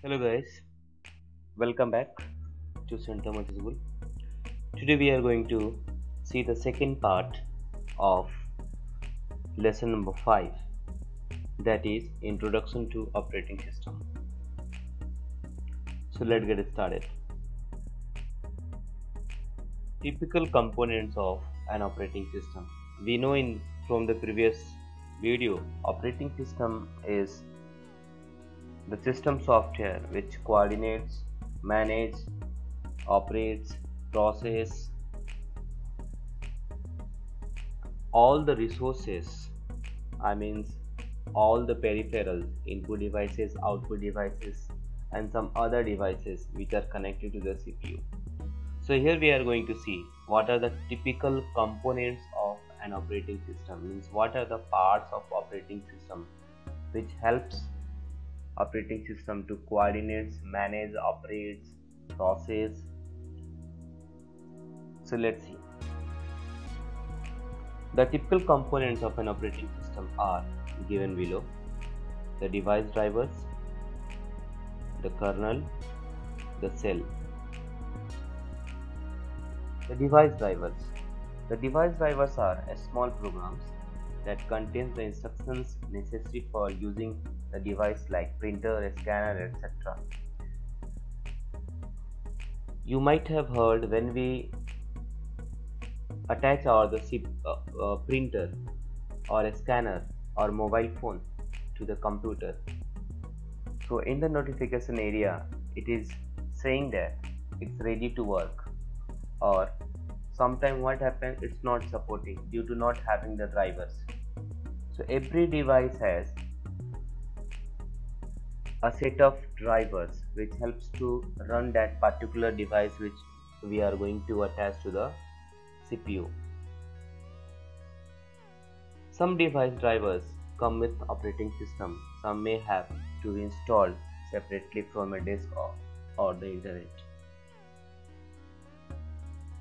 Hello guys, welcome back to Center School. Today we are going to see the second part of lesson number 5 that is Introduction to Operating System. So let's get started. Typical components of an operating system. We know in from the previous video operating system is the system software which coordinates, manages, operates, process all the resources I means all the peripherals input devices, output devices and some other devices which are connected to the CPU. So here we are going to see what are the typical components of an operating system means what are the parts of operating system which helps operating system to coordinates, manage, operates, process. So let's see. The typical components of an operating system are given below. The device drivers, the kernel, the shell. The device drivers. The device drivers are small programs that contains the instructions necessary for using the device like printer, scanner, etc. You might have heard when we attach our the uh, uh, printer or a scanner or mobile phone to the computer. So in the notification area, it is saying that it's ready to work or sometime what happens it's not supporting due to not having the drivers so every device has a set of drivers which helps to run that particular device which we are going to attach to the CPU. Some device drivers come with operating system, some may have to be installed separately from a disk or, or the internet.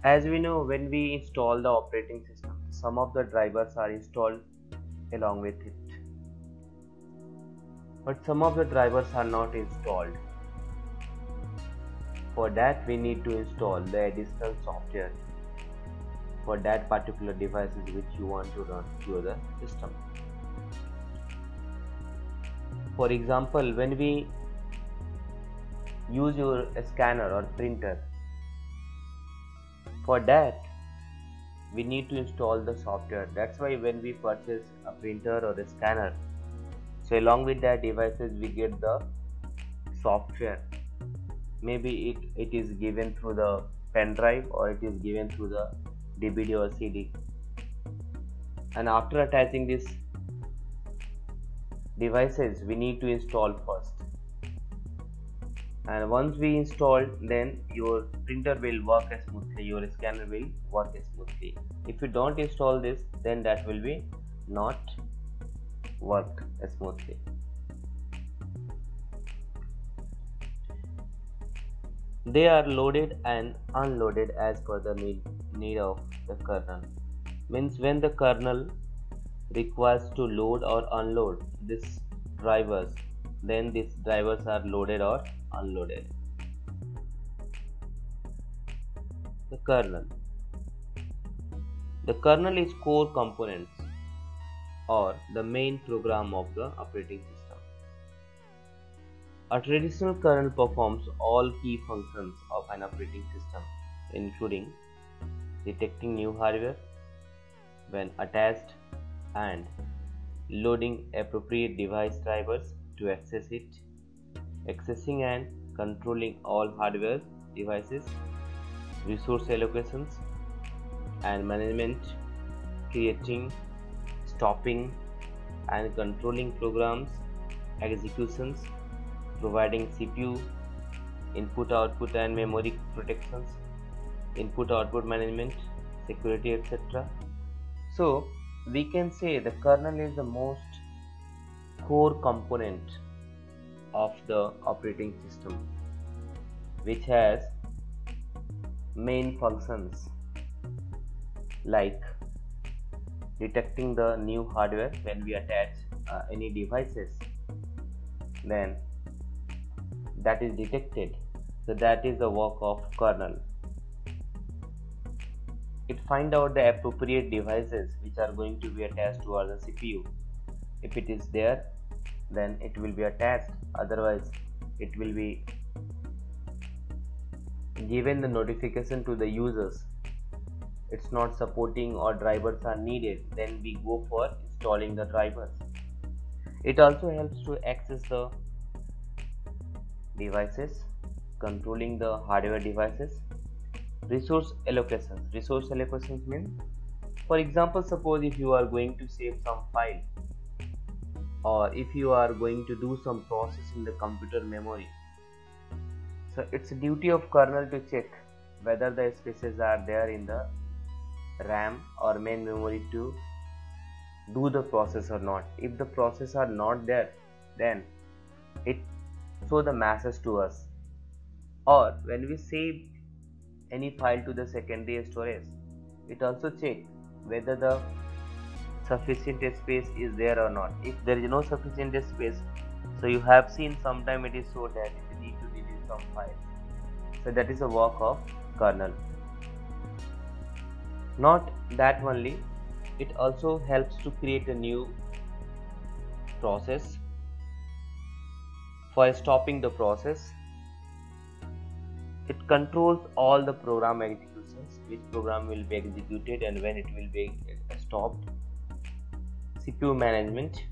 As we know when we install the operating system, some of the drivers are installed along with it but some of the drivers are not installed. For that we need to install the additional software for that particular devices which you want to run through the system. For example, when we use your scanner or printer, for that we need to install the software. That's why when we purchase a printer or a scanner, so along with that devices we get the software. Maybe it, it is given through the pen drive or it is given through the DVD or CD and after attaching these devices we need to install first. And once we install then your printer will work as smoothly your scanner will work smoothly. If you don't install this then that will be not work smoothly. They are loaded and unloaded as per the need, need of the kernel. Means when the kernel requires to load or unload these drivers, then these drivers are loaded or unloaded. The kernel. The kernel is core components or the main program of the operating system. A traditional kernel performs all key functions of an operating system, including detecting new hardware when attached and loading appropriate device drivers to access it, accessing and controlling all hardware devices, resource allocations and management, creating stopping and controlling programs executions providing CPU input output and memory protections input output management security etc so we can say the kernel is the most core component of the operating system which has main functions like detecting the new hardware when we attach uh, any devices then that is detected. So that is the work of kernel. It find out the appropriate devices which are going to be attached to the CPU if it is there then it will be attached. Otherwise it will be given the notification to the users it's not supporting or drivers are needed then we go for installing the drivers. It also helps to access the devices controlling the hardware devices. Resource allocations. Resource allocations means for example suppose if you are going to save some file or if you are going to do some process in the computer memory. So it's a duty of kernel to check whether the spaces are there in the RAM or main memory to do the process or not. If the process are not there then it show the message to us. Or when we save any file to the secondary storage it also check whether the sufficient space is there or not. If there is no sufficient space so you have seen sometime it is so that you need to delete some files so that is the work of kernel not that only it also helps to create a new process for stopping the process. It controls all the program executions which program will be executed and when it will be stopped. CPU management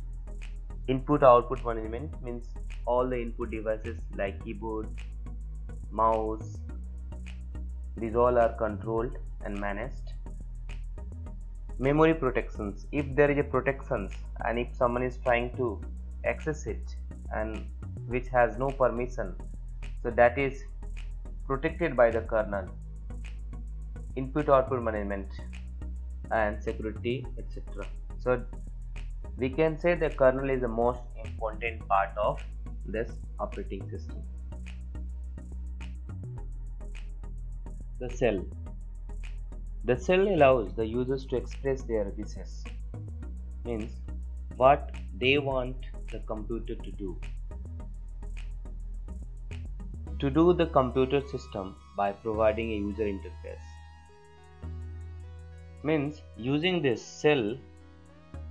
input output management means all the input devices like keyboard mouse these all are controlled and managed memory protections. If there is a protections and if someone is trying to access it and which has no permission so that is protected by the kernel input output management and security etc so we can say the kernel is the most important part of this operating system. The shell the shell allows the users to express their wishes, means what they want the computer to do. To do the computer system by providing a user interface. Means using this shell,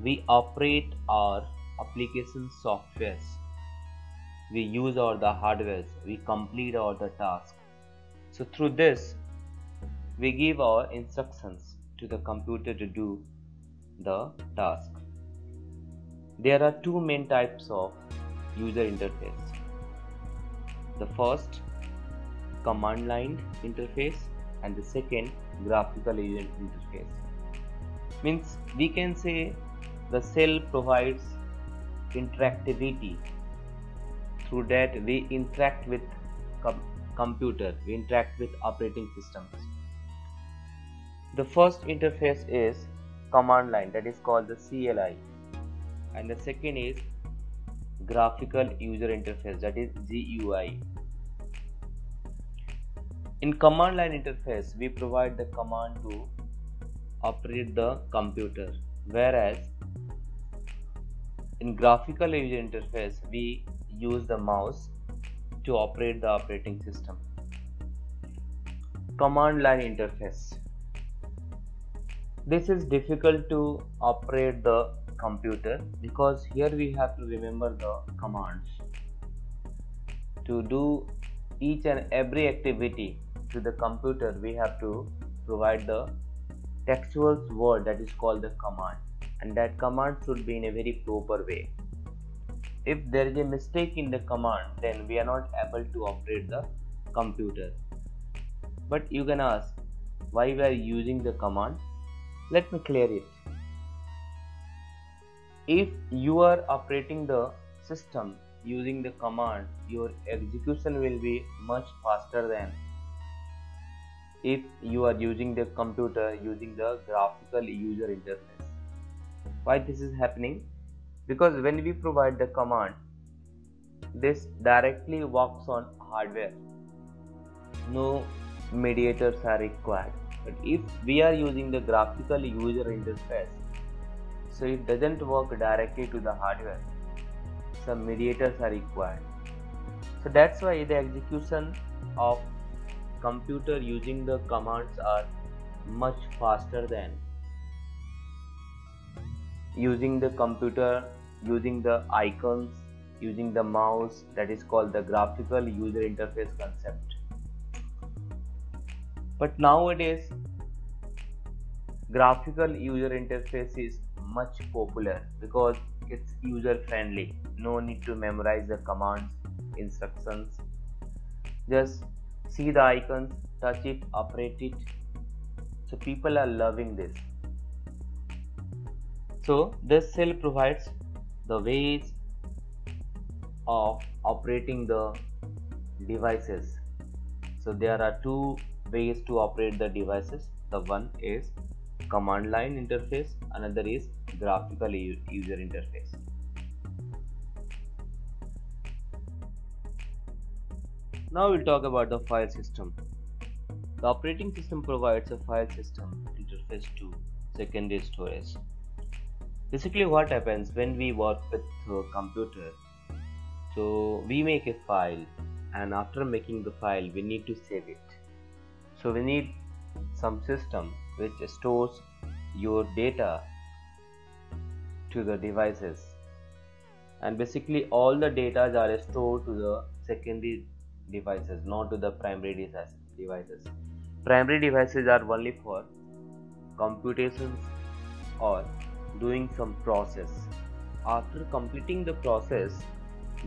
we operate our application softwares. We use our the hardwares, we complete our the task. So through this, we give our instructions to the computer to do the task. There are two main types of user interface. The first command line interface and the second graphical user interface. Means we can say the shell provides interactivity through that we interact with com computer we interact with operating systems the first interface is command line that is called the CLI and the second is graphical user interface that is GUI. In command line interface we provide the command to operate the computer whereas in graphical user interface we use the mouse to operate the operating system. Command line interface this is difficult to operate the computer because here we have to remember the commands. To do each and every activity to the computer we have to provide the textual word that is called the command. And that command should be in a very proper way. If there is a mistake in the command then we are not able to operate the computer. But you can ask why we are using the command let me clear it. If you are operating the system using the command your execution will be much faster than if you are using the computer using the graphical user interface. Why this is happening? Because when we provide the command this directly works on hardware. No mediators are required but if we are using the graphical user interface so it doesn't work directly to the hardware. Some mediators are required. So that's why the execution of computer using the commands are much faster than using the computer using the icons using the mouse that is called the graphical user interface concept but nowadays graphical user interface is much popular because it's user friendly no need to memorize the commands instructions. Just see the icons touch it operate it. So people are loving this. So this shell provides the ways of operating the devices. So there are two ways to operate the devices. The one is command line interface another is graphical user interface. Now we'll talk about the file system. The operating system provides a file system interface to secondary storage. Basically what happens when we work with a computer? So we make a file and after making the file we need to save it so we need some system which stores your data to the devices. And basically all the data are stored to the secondary devices not to the primary devices. Primary devices are only for computations or doing some process. After completing the process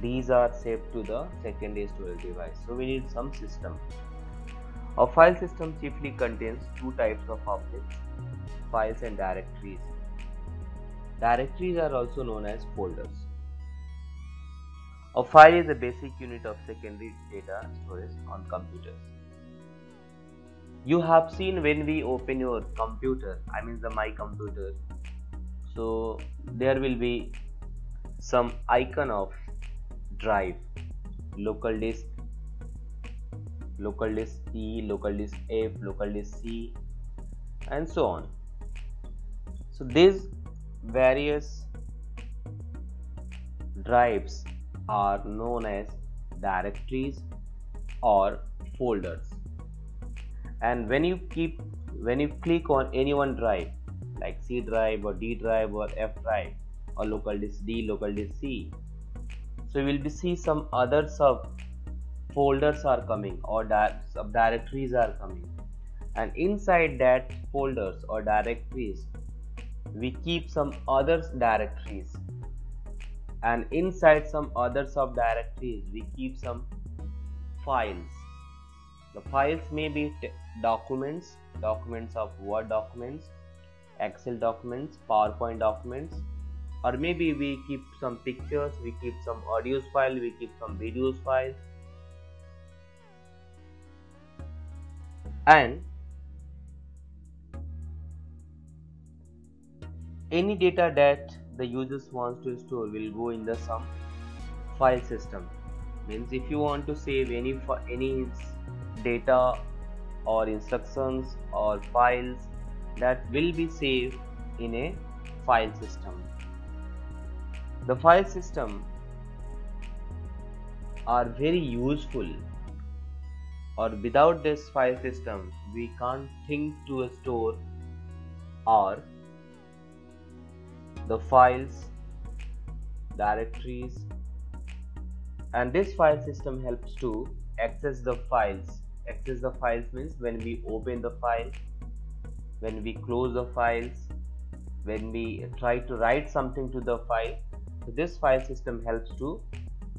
these are saved to the secondary storage device. So we need some system a file system chiefly contains two types of objects files and directories. Directories are also known as folders. A file is a basic unit of secondary data storage on computers. You have seen when we open your computer i mean the my computer so there will be some icon of drive local disk local disk E local disk F local disk C and so on so these various drives are known as directories or folders and when you keep when you click on any one drive like C drive or D drive or F drive or local disk D, local disk C. So we will be see some other sub folders are coming or directories are coming. And inside that folders or directories we keep some other directories. And inside some other subdirectories we keep some files. The files may be documents documents of word documents excel documents powerpoint documents or maybe we keep some pictures we keep some audios file we keep some videos file and any data that the users wants to store will go in the some file system means if you want to save any for any data or instructions or files that will be saved in a file system. The file system are very useful or without this file system we can't think to store or the files directories and this file system helps to access the files. Access the files means when we open the file when we close the files when we try to write something to the file. So this file system helps to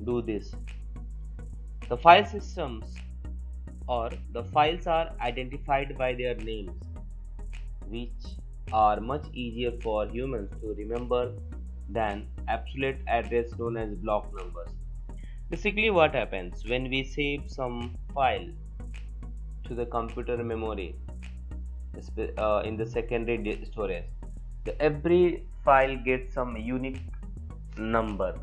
do this. The file systems or the files are identified by their names which are much easier for humans to remember than absolute address known as block numbers. Basically what happens when we save some file to the computer memory uh, in the secondary storage every file gets some unique number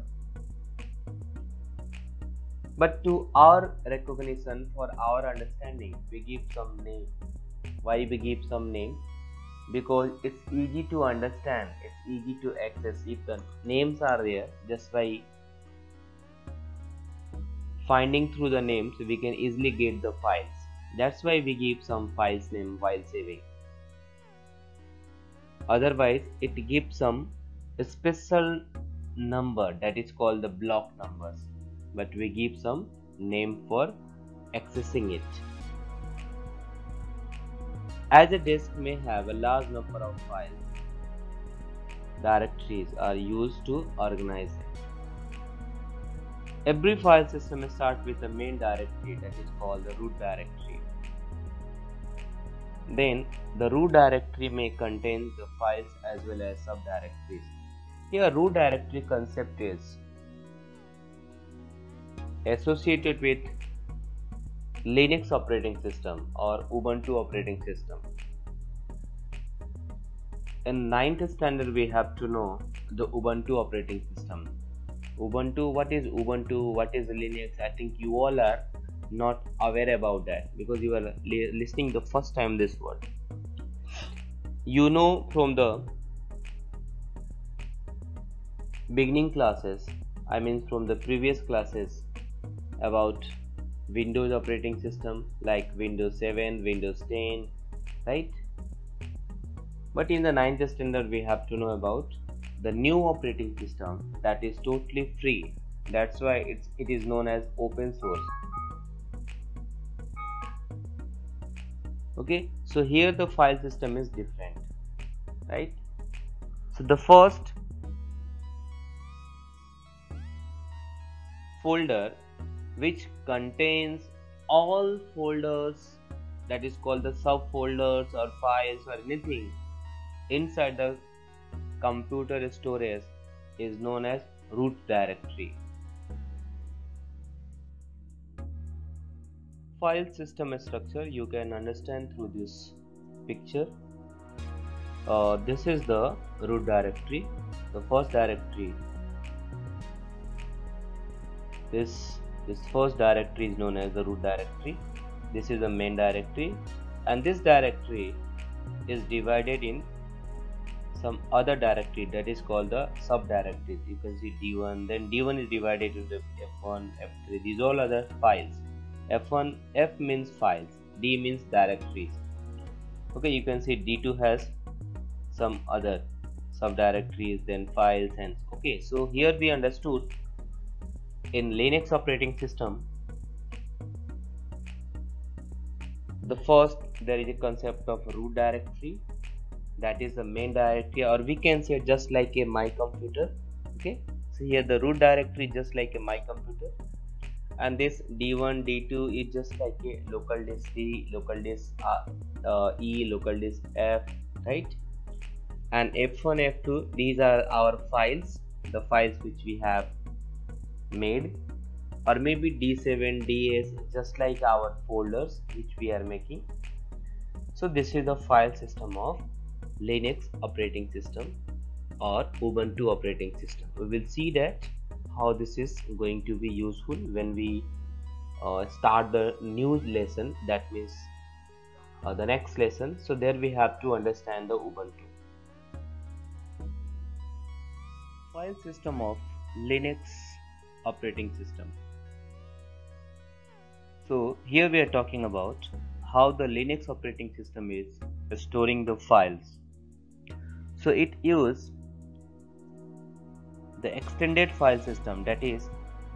but to our recognition for our understanding we give some name. Why we give some name? Because it's easy to understand it's easy to access. If the names are there just by finding through the names we can easily get the files. That's why we give some files name while saving. Otherwise it gives some special number that is called the block numbers but we give some name for accessing it as a disk may have a large number of files directories are used to organize it Every file system starts with a main directory that is called the root directory. Then the root directory may contain the files as well as subdirectories. Here root directory concept is associated with Linux operating system or Ubuntu operating system. In ninth standard we have to know the Ubuntu operating system. Ubuntu what is ubuntu? What is linux? I think you all are not aware about that because you are li listening the first time this word. You know from the beginning classes i mean from the previous classes about windows operating system like windows 7 windows 10 right? But in the ninth standard we have to know about the new operating system that is totally free. That's why it's it is known as open source. Okay so here the file system is different right? So the first folder which contains all folders that is called the subfolders or files or anything inside the computer storage is known as root directory. File system structure you can understand through this picture. Uh, this is the root directory, the first directory. This this first directory is known as the root directory. This is the main directory, and this directory is divided in some other directory that is called the subdirectories. You can see d1 then d1 is divided into f1 f3 these all other files. F1 f means files. D means directories. Okay you can see d2 has some other subdirectories then files and okay so here we understood in linux operating system the first there is a concept of root directory. That is the main directory or we can say just like a my computer okay? So here the root directory just like a my computer. And this d1 d2 is just like a local disk d local disk uh, uh, e local disk f right? And f1 f2 these are our files the files which we have made or maybe d7 ds just like our folders which we are making. So this is the file system of Linux operating system or Ubuntu operating system. We will see that how this is going to be useful when we uh, start the new lesson. That means uh, the next lesson. So there we have to understand the Ubuntu. File system of Linux operating system. So here we are talking about how the Linux operating system is storing the files. So it uses the extended file system that is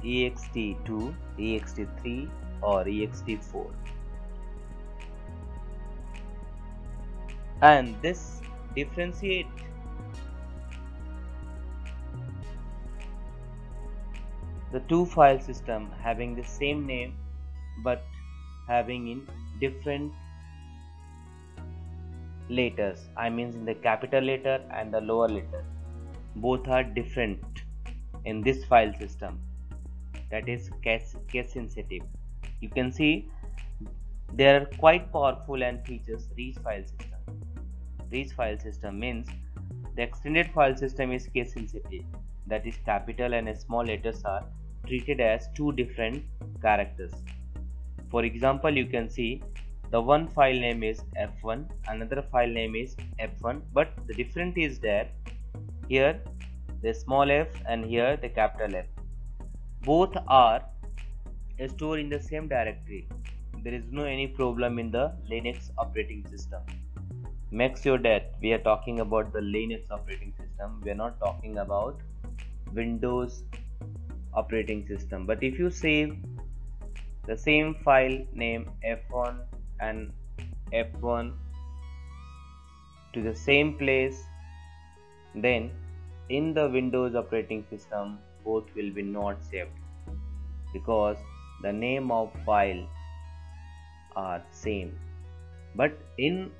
ext2 ext3 or ext4 and this differentiate the two file system having the same name but having in different letters. I mean in the capital letter and the lower letter. Both are different in this file system. That is case, case sensitive. You can see they are quite powerful and features rich file system. Rich file system means the extended file system is case sensitive that is capital and small letters are treated as two different characters. For example you can see the one file name is f1 another file name is f1 but the difference is that here the small f and here the capital F. Both are stored in the same directory. There is no any problem in the linux operating system. Make sure that we are talking about the linux operating system. We are not talking about windows operating system. But if you save the same file name f1 and f1 to the same place then in the windows operating system both will be not saved because the name of file are same. But in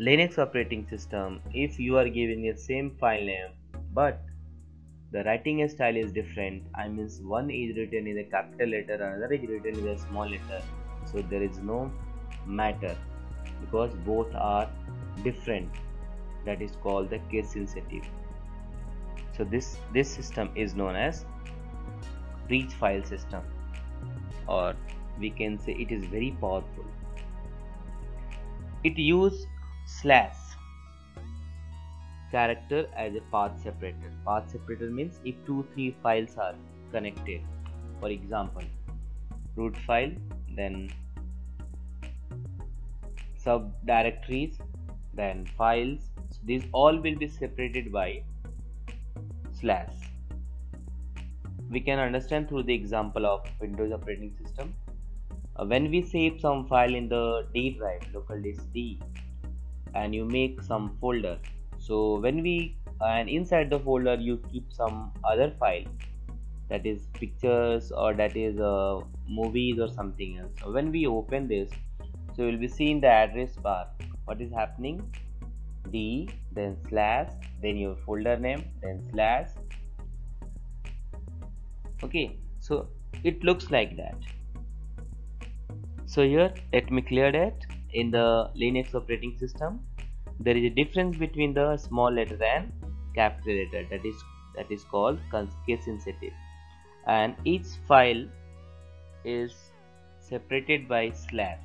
linux operating system if you are giving the same file name but the writing style is different. I means one is written in a capital letter another is written in a small letter. So there is no matter because both are different. That is called the case sensitive. So this this system is known as reach file system or we can say it is very powerful. It use slash character as a path separator. Path separator means if two three files are connected. For example root file then subdirectories then files. So these all will be separated by slash. We can understand through the example of windows operating system. Uh, when we save some file in the d drive local disk d and you make some folder so when we and inside the folder you keep some other file. That is pictures or that is uh, movies or something else. So when we open this so you'll be seeing the address bar. What is happening? D then slash then your folder name then slash. Okay so it looks like that. So here let me clear that in the linux operating system there is a difference between the small letter and capital letter that is that is called case sensitive and each file is separated by slash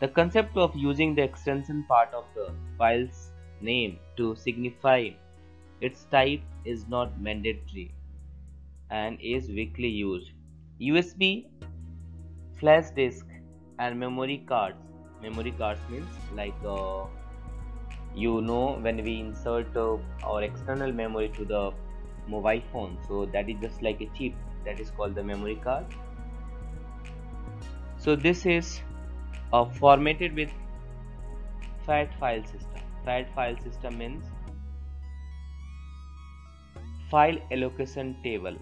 the concept of using the extension part of the file's name to signify its type is not mandatory and is weakly used. USB, flash disk and memory cards. Memory cards means like uh, you know when we insert uh, our external memory to the mobile phone. So that is just like a chip that is called the memory card. So this is uh, formatted with fat file system. Fat file system means file allocation table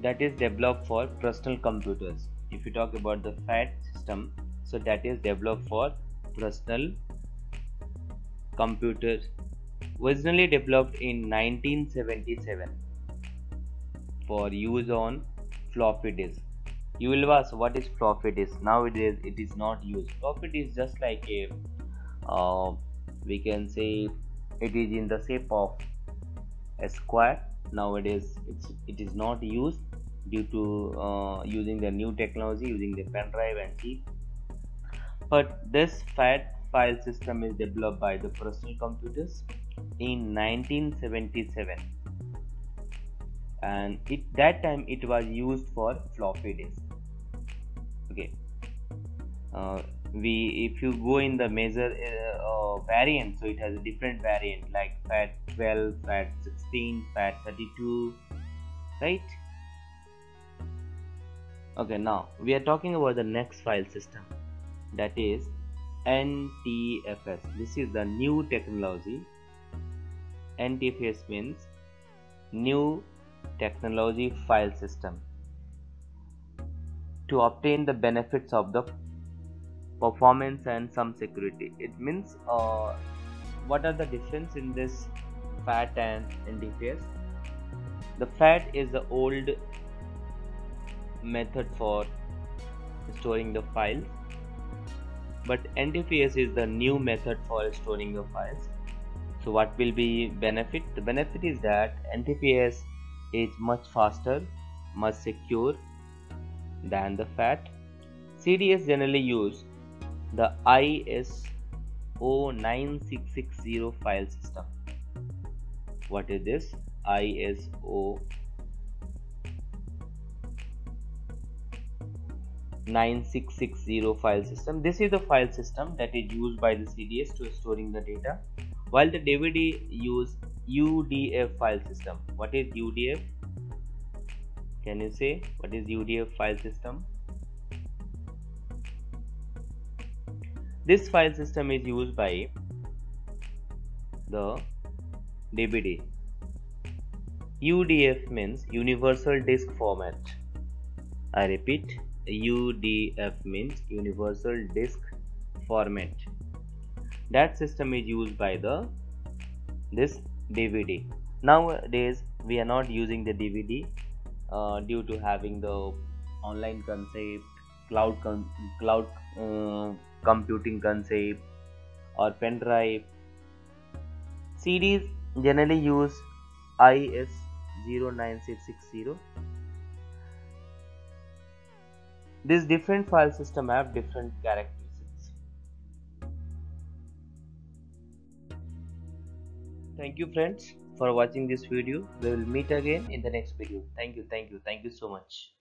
that is developed for personal computers if you talk about the fat system so that is developed for personal computers originally developed in 1977 for use on floppy disk. You will ask what is floppy disk? Nowadays it is not used. Floppy disk just like a uh, we can say it is in the shape of a square. Nowadays it's it is not used due to uh, using the new technology using the pen drive and chip but this fat file system is developed by the personal computers in 1977 and it that time it was used for floppy disk. Okay. Uh, we if you go in the major uh, uh, variant so it has a different variant like fat 12 fat 16 fat 32 right okay now we are talking about the next file system. That is NTFS this is the new technology. NTFS means new technology file system. To obtain the benefits of the performance and some security. It means uh, what are the difference in this fat and NTFS the fat is the old method for storing the files but NTFS is the new method for storing the files so what will be benefit the benefit is that NTFS is much faster much secure than the FAT. CDS generally use the ISO 9660 file system. What is this? ISO 9660 file system. This is the file system that is used by the CDS to storing the data while the DVD use UDF file system. What is UDF? Can you say what is UDF file system? This file system is used by the DVD. UDF means Universal Disk Format. I repeat, UDF means Universal Disk Format. That system is used by the this DVD. Nowadays, we are not using the DVD uh, due to having the online concept, cloud cloud uh, computing concept, or pen drive. CDs generally use ISO 9660 These different file system have different characteristics. Thank you friends for watching this video. We will meet again in the next video. Thank you, thank you, thank you so much.